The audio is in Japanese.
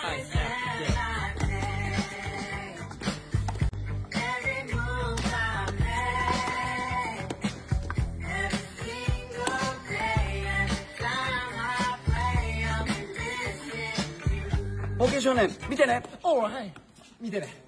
はい。少年。見てね。おい。見てね。